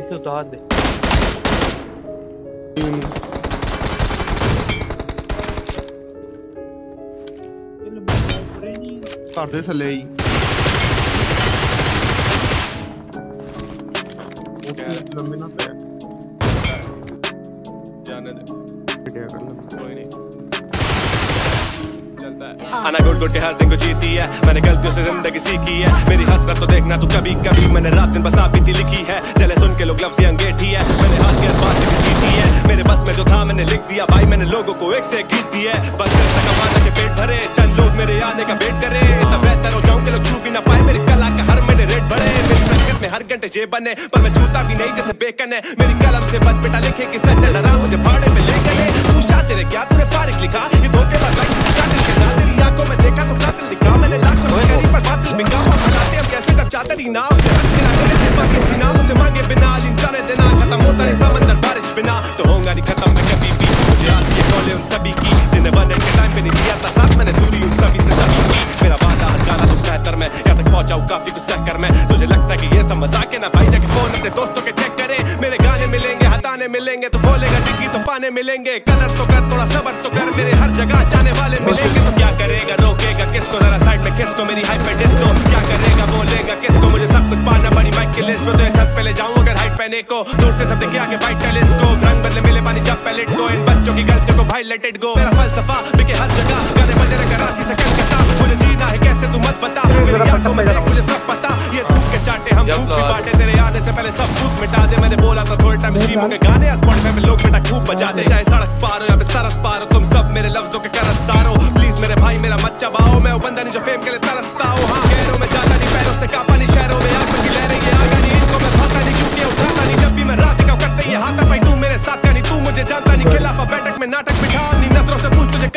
इसे उतार दे ਘਰ ਦੇ ਥੱਲੇ ਹੀ ਉੱਥੇ ਲੰਮੇ ਨਾ ਪੈ जाने दे ਪਿਟਿਆ ਕਰ ਲੈ कोई नहीं चलता है आना घुट घुट के हर दिन को जीती है मैंने गलतियों से जिंदगी सीखी है मेरी हसरत तो देखना तू कभी कभी मैंने रात दिन बस आप बीती लिखी है मैंने लिख दिया, भाई मैंने लोगों को एक से गीत दी है। बस इतना कमाने के पेट भरे, चंद लोग मेरे आने का वेट करे। इतना बेहतर हो जाऊँ कि लोग छू भी ना पाए। मेरी कला का हर महीने रेट बढ़े। मेरी संगत में हर घंटे जेब बने, पर मैं छूता भी नहीं जैसे बेकन है। मेरी कलम से बच बेटा लिखे कि सच डरा मुझे फाड़े में ले। गए तू शाह तेरे क्या तूने फारिक लिखा? ये कातिल के साथ तेरी आँखों में देखा तो कातिल दिखा? मैंने लाखों पर बातिल बिका हम कैसे जब चाहते ना? पहुंचाऊं काफ़ी कुछ सहकर मैं। तुझे लगता है कि ये सब मज़ाक है ना भाई जाके फ़ोन अपने दोस्तों के चेक करे। मेरे गाने मिलेंगे, हटाने मिलेंगे। तो खोलेगा डिग्गी तो पाने मिलेंगे। कदर तो कर, थोड़ा सबर तो कर। मेरे हर जगह जाने वाले मिलेंगे। तो क्या करेगा? रोकेगा किसको? जरा साइड में किसको मेरी हाइप पे डिस्को क्या करेगा? बोलेगा किसको? मुझे सब कुछ पाना बड़ी माइक की लिस्ट में तो छत पे ले जाऊँ अगर हाइट पहने को। दूर से सब देखे आगे फाइट टेलीस्कोप रंग बदले मिले पानी जब पैलेट को। इन बच्चों की गलतियों को भाई लेट इट गो मेरा फलसफा बिके हर जगह। गाने बजे कराची से कलकत्ता। मुझे जीना है कैसे तू मत बता। मेरी आँखों में देख मुझे सब पता। ये धूप के चाटे हम धूप भी बांटे तेरे आने से पहले सब धूप मिटा दे। मैंने बोला था थोड़े टाइम स्ट्रीमों के गाने आज स्पॉटिफाई पे लोग बेटा खूब बजा दे। चाहे सड़क पार हो या फिर सरक पार हो तुम सब मेरे लफ्जों के करसदार हो प्लीज़ मेरे भाई मेरा मत चबाओ। मैं वो बंदा नहीं जो फेम के लिए तरसता हूँ। हाँ गहरों में जाता नहीं पैरों से कापा नहीं शहरों में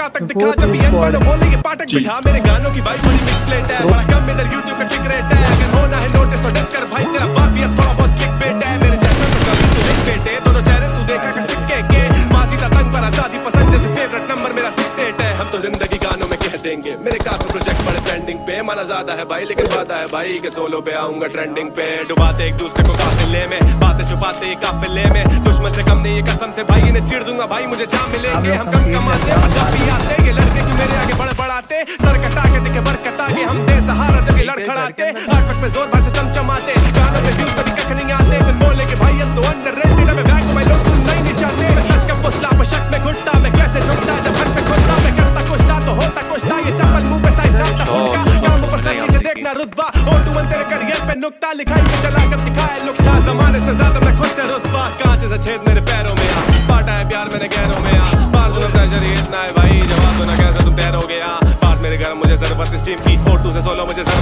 कहाँ तक दिखा जब भी एन पढ़ो बोले ये पाठक बिठा मेरे गानों की वाइब बड़ी मिक्स प्लेट है बड़ा कम इधर YouTube का टिक रेट है अगर होना है नोटिस तो डिस कर भाई तेरा बाप ये थोड़ा बहुत क्लिक बेट है। मेरे चैनल पर कभी तू देख बेटे दोनों चेहरे तू देखा का सिक्के के। मासी का तंग पर आज़ादी पसंद जैसे फेवरेट नंबर मेरा सिक्स एट है। हम तो ज़िंदगी गानों में कह देंगे मेरे काफ़ी प्रोजेक्ट बड़े ट्रेंडिंग पे माना ज़्यादा है भाई, लेकिन वादा है भाई के सोलो पे आऊँगा ट्रेंडिंग पे। डुबाते एक दूसरे को काफिले में, बातें छुपाते ये काफिले में। दुश्मन से कम नहीं ये कसम से भाई, इन्हें चिढ़ दूँगा भाई, मुझे जाम मिलेंगे, हम कम कमाते हैं आते, ये लड़के क्यों मेरे आगे बढ़ बढ़ाते सर कटा के दिखे बरकत आगे हम दे सहारा जब लड़खड़ाते आठ पे ज़ोर भर से चमचमाते, गानों पे व्यूज़ कभी कख नहीं आते बोले कि भाई, अब तो अंडर रुतबा ओ टू तेरे करियर पे नुक्ता लिखाई में चला कर दिखाए नुक्ता। जमाने से ज़्यादा मैं खुद से रुसवा कांच से छेद मेरे पैरों में आ। पाटा है प्यार मेरे गहरों में आ। बार सुनो प्रेशर ही इतना है भाई, जवाब तो ना कैसे तुम तैरोगे आ। बात मेरे घर, मुझे ज़रूरत स्टीम की फ़ोटो से सोलो मुझे ज़रूरत